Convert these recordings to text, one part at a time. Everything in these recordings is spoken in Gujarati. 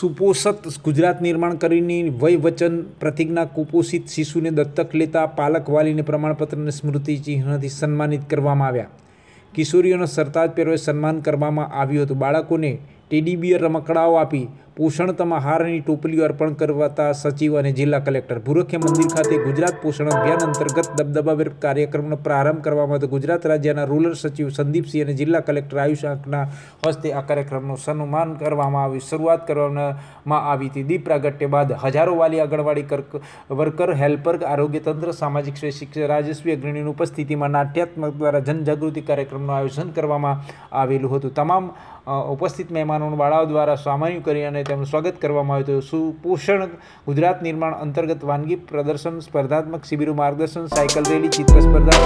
સુપોષિત ગુજરાત નિર્માણ કરીને વય વચન પ્રતિજ્ઞા કુપોષિત શિશુને દત્તક લેતા પાલક વાલીને પ્રમાણપત્ર અને સ્મૃતિ સન્માનિત કરવામાં આવ્યા. કિશોરીઓનો સરતાજ પહેરવે સન્માન કરવામાં આવ્યું હતું. બાળકોને ટેડી બિયર રમકડાઓ આપી પોષણતમ આહારની ટોપલીઓ અર્પણ કરવાતા સચિવ અને જિલ્લા કલેક્ટર ભૂરખ્ય મંદિર ખાતે ગુજરાત પોષણ અભિયાન અંતર્ગત દબદબાવેર કાર્યક્રમનો પ્રારંભ કરવામાં હતો. ગુજરાત રાજ્યના રૂરલ સચિવ સંદીપસિંહ અને જિલ્લા કલેક્ટર આયુષ આંકના હસ્તે આ કાર્યક્રમનું સન્માન કરવામાં આવ્યું. શરૂઆત કરવામાં આવી હતી. દીપ પ્રાગટ્ય બાદ હજારો વાલી આંગણવાડી વર્કર, હેલ્પર, આરોગ્ય તંત્ર, સામાજિક શિક્ષક રાજસ્વી અગ્રણીની ઉપસ્થિતિમાં નાટ્યાત્મક દ્વારા જનજાગૃતિ કાર્યક્રમનું આયોજન કરવામાં આવેલું હતું. તમામ ઉપસ્થિત મહેમાનો બાળાઓ દ્વારા સામાન્ય કરી અને તેમનું સ્વાગત કરવામાં આવ્યું હતું. સુપોષણ ગુજરાત નિર્માણ અંતર્ગત વાનગી પ્રદર્શન, સ્પર્ધાત્મક શિબિરો, માર્ગદર્શન, સાયકલ રેલી, ચિત્ર સ્પર્ધા,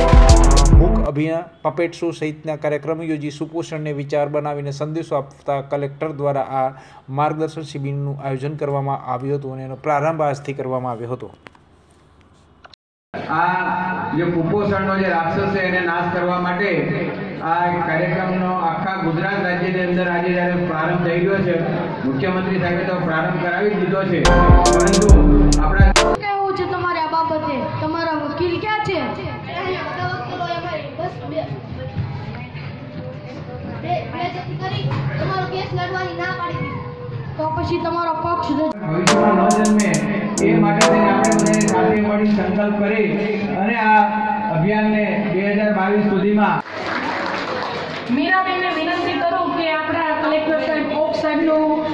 મુખ અભિયાન પપેટ શો સહિતના કાર્યક્રમો યોજી સુપોષણને વિચાર બનાવીને સંદેશો આપતા કલેક્ટર દ્વારા આ માર્ગદર્શન શિબિરનું આયોજન કરવામાં આવ્યું હતું અને એનો પ્રારંભ આજથી કરવામાં આવ્યો હતો. જે કુપોષણનો જે રાક્ષસ છે એને નાશ કરવા માટે આ કાર્યક્રમનો આખા ગુજરાત રાજ્યની અંદર આજે જ્યારે પ્રારંભ થઈ ગયો છે મુખ્યમંત્રી સાહેબે તો પ્રારંભ કરાવી દીધો છે. પરંતુ આપણા કેવું છે તમારે આ બાબતે? તમારા વકીલ ક્યાં છે? તમારો કેસ લડવાની ના પાડી તો પછી તમારો પક્ષ ભવિષ્યમાં ન જન્મે મળી સંકલ્પ કરી અને આ અભિયાનને બે હજાર બાવીસ સુધીમાં મીરાબેનને વિનંતી કરું કે આપણા કલેક્ટર સાહેબ, ઓપ સાહેબનું